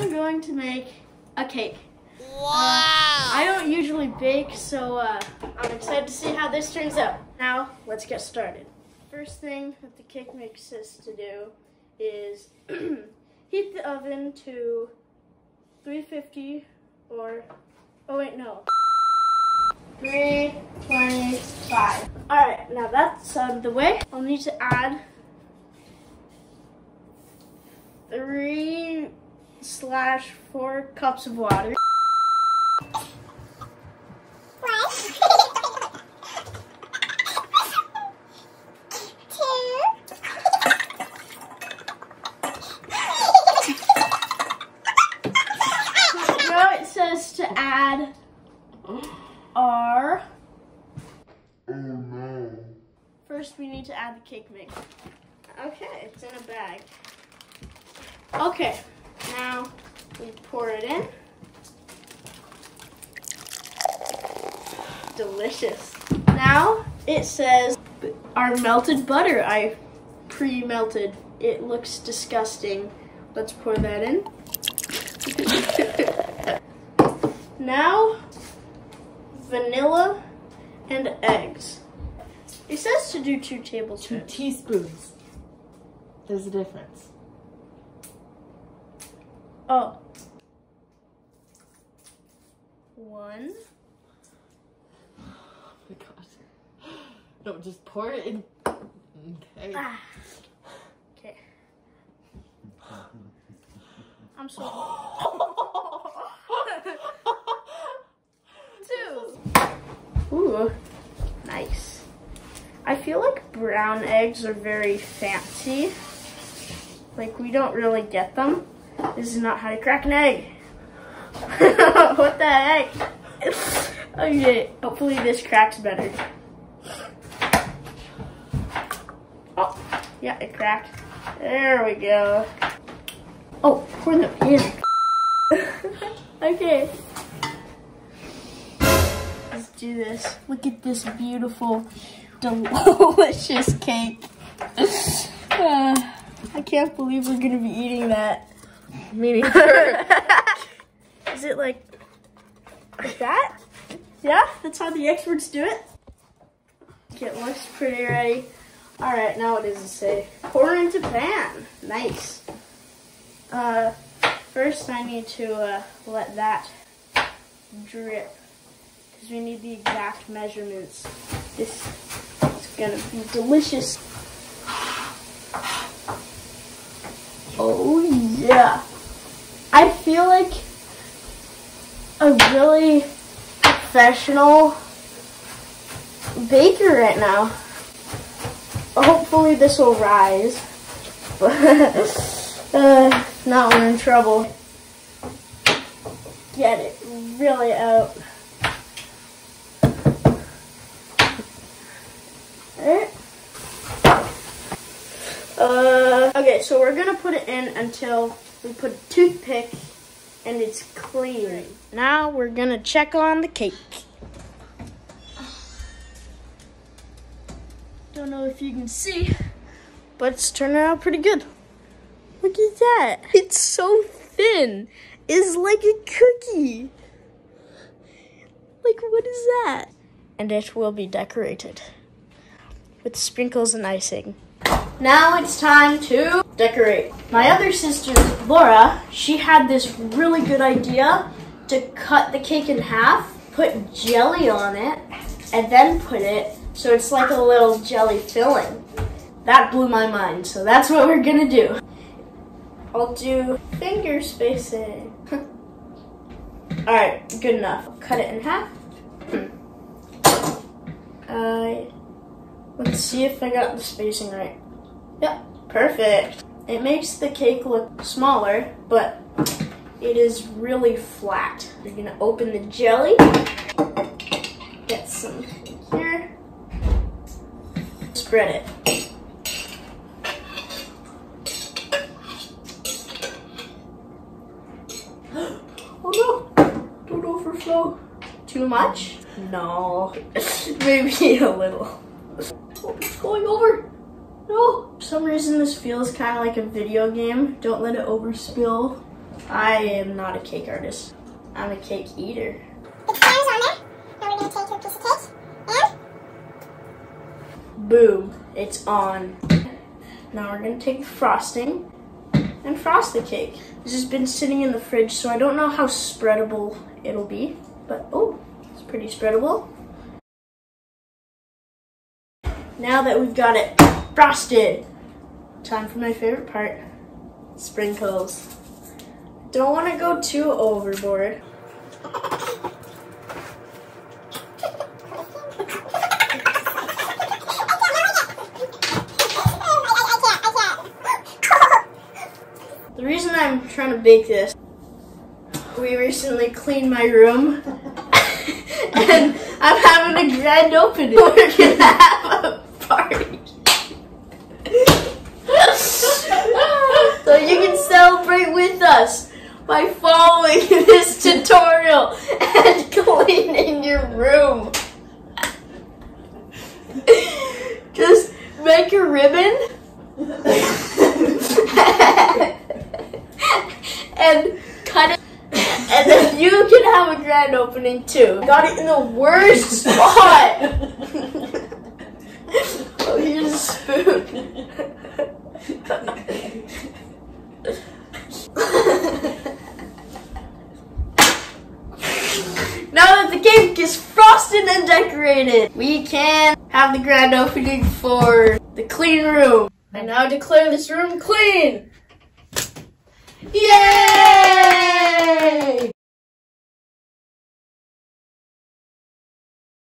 I'm going to make a cake. Wow! Uh, I don't usually bake, so uh, I'm excited to see how this turns out. Now, let's get started. First thing that the cake mix says to do is heat the oven to 350 or, oh wait, no. 325. Alright, now that's out of the way. I'll need to add three slash four cups of water. now it says to add our Oh no. First we need to add the cake mix. Okay, it's in a bag. Okay, now we pour it in. Delicious. Now it says our melted butter I pre-melted. It looks disgusting. Let's pour that in. now, vanilla and eggs. It says to do two tablespoons. Two teaspoons. There's a difference. Oh. One. Oh my god. No, just pour it in. Okay. Ah. Okay. I'm so. Two. Ooh, nice. I feel like brown eggs are very fancy. Like we don't really get them. This is not how to crack an egg. what the heck? okay, hopefully this cracks better. Oh, yeah, it cracked. There we go. Oh, pour the in. okay. Let's do this. Look at this beautiful, delicious cake. Uh, I can't believe we're gonna be eating that. Meaning Is it like, like that? Yeah, that's how the experts do it. Okay, it looks pretty ready. All right, now what does it say? Pour into pan. Nice. Uh, first I need to uh, let that drip because we need the exact measurements. This is gonna be delicious. Oh yeah. I feel like a really professional baker right now. Hopefully this will rise. uh, now we're in trouble. Get it really out. Uh, okay, so we're gonna put it in until we put a toothpick and it's clean. Now we're gonna check on the cake. Don't know if you can see, but it's turning out pretty good. Look at that. It's so thin. It's like a cookie. Like, what is that? And it will be decorated with sprinkles and icing. Now it's time to decorate. My other sister, Laura, she had this really good idea to cut the cake in half, put jelly on it, and then put it so it's like a little jelly filling. That blew my mind, so that's what we're gonna do. I'll do finger spacing. Alright, good enough. Cut it in half. Uh, let's see if I got the spacing right. Yep, perfect. It makes the cake look smaller, but it is really flat. You're gonna open the jelly, get some here, spread it. oh no, don't overflow. Too much? No, maybe a little. Oh, it's going over. No. For some reason this feels kind of like a video game. Don't let it overspill. I am not a cake artist. I'm a cake eater. The on there. Now we're gonna take a piece of cake and Boom, it's on. Now we're gonna take the frosting and frost the cake. This has been sitting in the fridge, so I don't know how spreadable it'll be, but oh, it's pretty spreadable. Now that we've got it frosted, time for my favorite part, sprinkles. Don't want to go too overboard. The reason I'm trying to bake this, we recently cleaned my room, and I'm having a grand opening. We're gonna have a party. so you can celebrate with us by following this tutorial and cleaning your room. Just make a ribbon and cut it, and then you can have a grand opening too. Got it in the worst spot. oh, here's a spoon. now that the cake is frosted and decorated, we can have the grand opening for the clean room. I now declare this room clean. Yay!